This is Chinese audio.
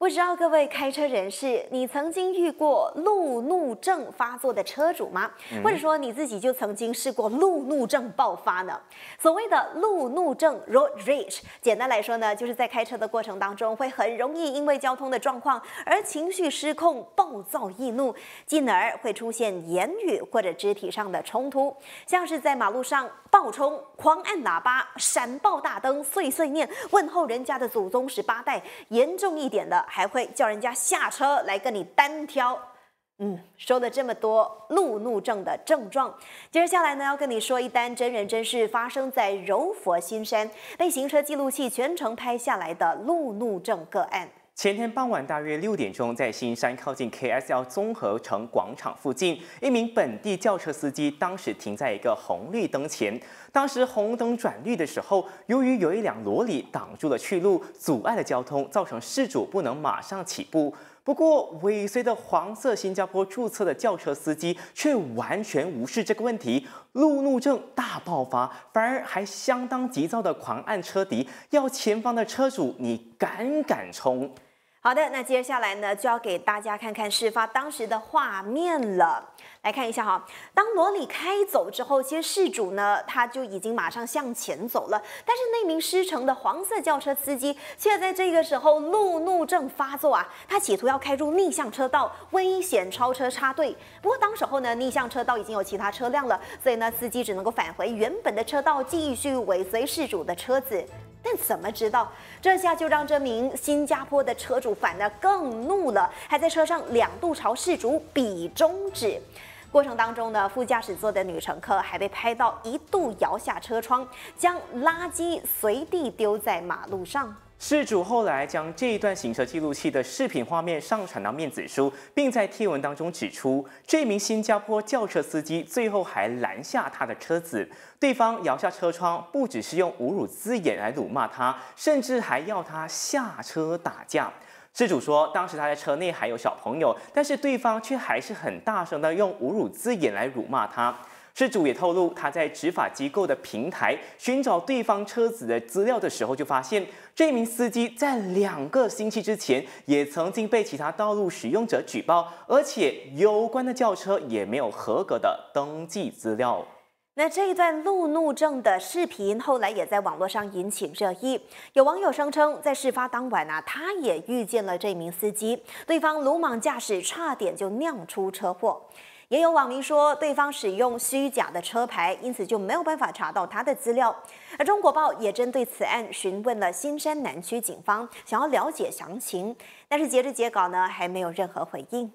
不知道各位开车人士，你曾经遇过路怒症发作的车主吗？或者说你自己就曾经试过路怒症爆发呢？所谓的路怒症 （road rage），简单来说呢，就是在开车的过程当中，会很容易因为交通的状况而情绪失控、暴躁易怒，进而会出现言语或者肢体上的冲突，像是在马路上暴冲、狂按喇叭、闪爆大灯、碎碎念、问候人家的祖宗十八代，严重一点的。还会叫人家下车来跟你单挑，嗯，说了这么多路怒症的症状，接下来呢要跟你说一单真人真事，发生在柔佛新山，被行车记录器全程拍下来的路怒症个案。前天傍晚大约六点钟，在新山靠近 KSL 综合城广场附近，一名本地轿车司机当时停在一个红绿灯前。当时红灯转绿的时候，由于有一辆罗里挡住了去路，阻碍了交通，造成事主不能马上起步。不过，尾随的黄色新加坡注册的轿车司机却完全无视这个问题，路怒症大爆发，反而还相当急躁的狂按车底，要前方的车主你敢敢冲！好的，那接下来呢，就要给大家看看事发当时的画面了。来看一下哈，当罗里开走之后，其实事主呢，他就已经马上向前走了。但是那名失城的黄色轿车司机，却在这个时候路怒症发作啊，他企图要开入逆向车道，危险超车插队。不过当时候呢，逆向车道已经有其他车辆了，所以呢，司机只能够返回原本的车道，继续尾随事主的车子。但怎么知道，这下就让这名新加坡的车主反而更怒了，还在车上两度朝事主比中指。过程当中呢，副驾驶座的女乘客还被拍到一度摇下车窗，将垃圾随地丢在马路上。事主后来将这一段行车记录器的视频画面上传到面子书，并在贴文当中指出，这名新加坡轿车司机最后还拦下他的车子，对方摇下车窗，不只是用侮辱字眼来辱骂他，甚至还要他下车打架。事主说，当时他在车内还有小朋友，但是对方却还是很大声的用侮辱字眼来辱骂他。事主也透露，他在执法机构的平台寻找对方车子的资料的时候，就发现这名司机在两个星期之前也曾经被其他道路使用者举报，而且有关的轿车也没有合格的登记资料。那这一段路怒症的视频后来也在网络上引起热议，有网友声称，在事发当晚啊，他也遇见了这名司机，对方鲁莽驾驶，差点就酿出车祸。也有网民说，对方使用虚假的车牌，因此就没有办法查到他的资料。而中国报也针对此案询问了新山南区警方，想要了解详情，但是截至截稿呢，还没有任何回应。